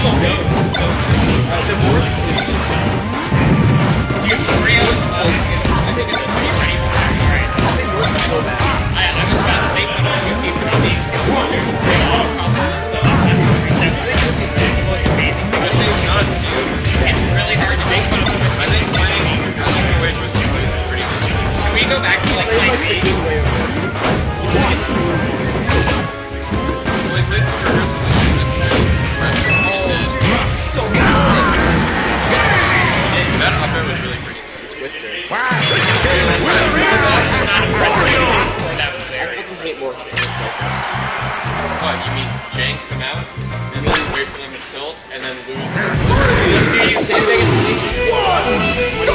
so How this works is just you have three hours of skill. I think it is be ready for this. Alright. Nothing works so bad. I, I was about to make fun of Twisty for not being skillful. I had a lot of problems, but after reset the skills, he's the most amazing. This is nuts. It's really hard to make fun of Twisty. I think playing the way Twisty plays is pretty good. Can we go back to like, like, like What, you mean jank them out, and then wait for them to tilt, and then lose? Three, two, one, go!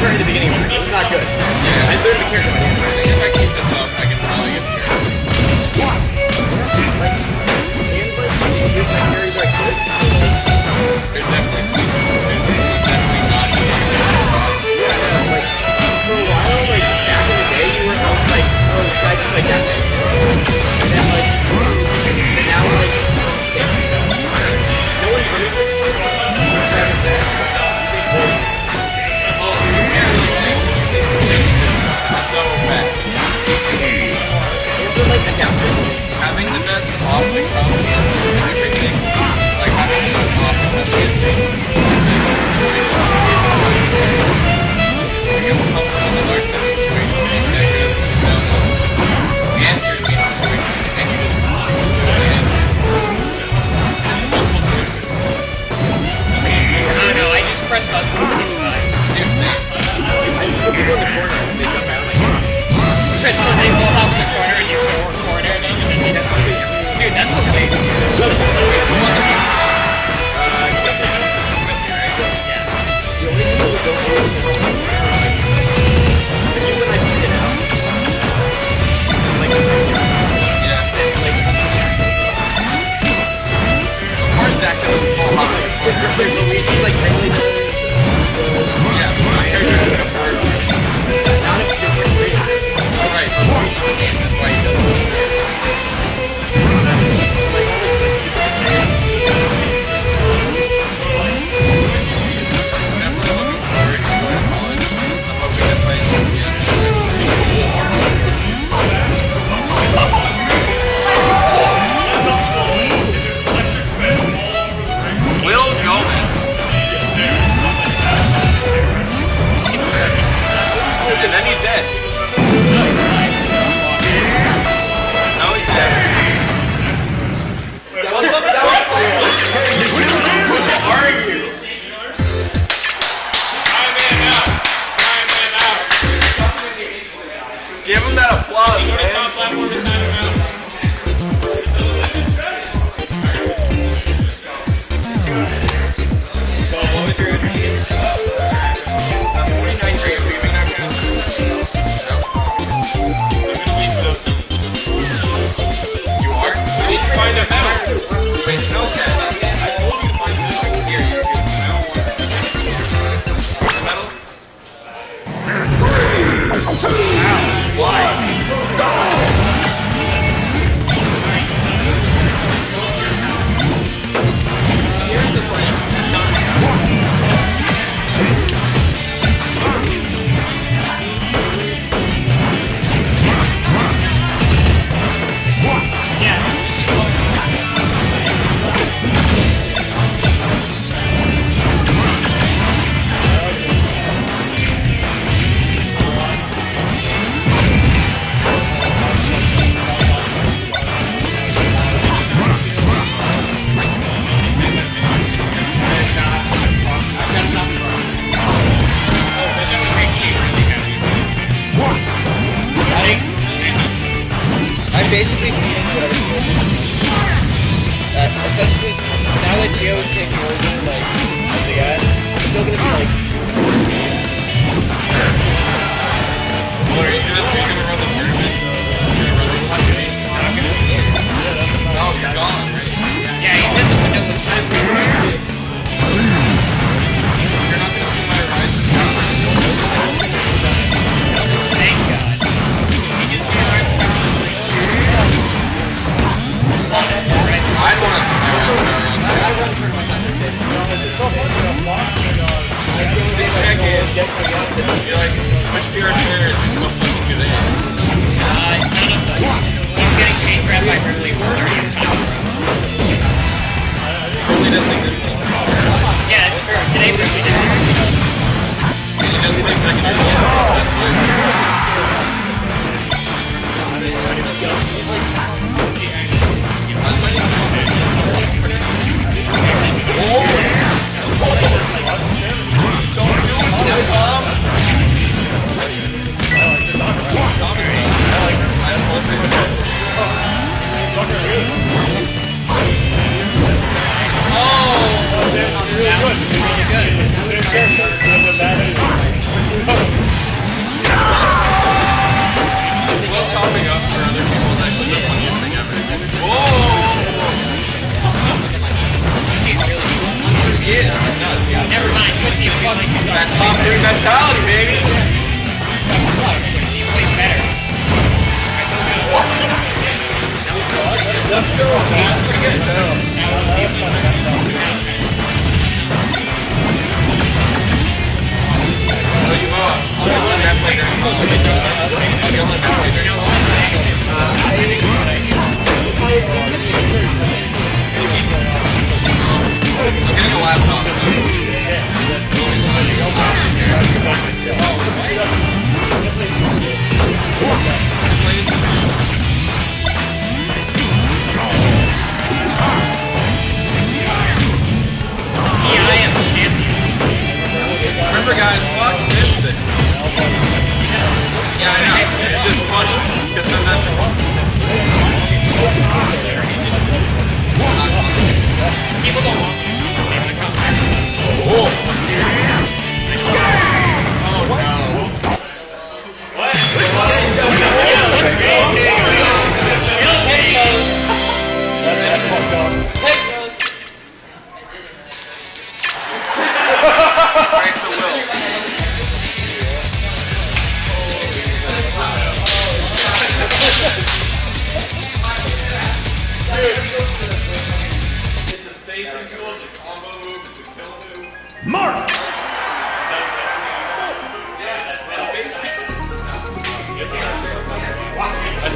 very beginning. It's not good. Yeah. I learned the character.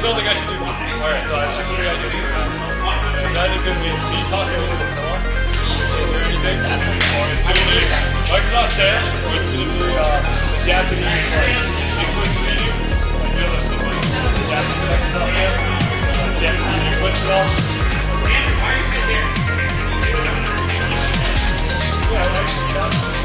I still think I should do Alright, so I think what do is that is gonna be me talking a little bit more. Like I uh, the Japanese like English meeting. Like like Japanese second up there. And like Japanese English stuff. Yeah, like, yeah.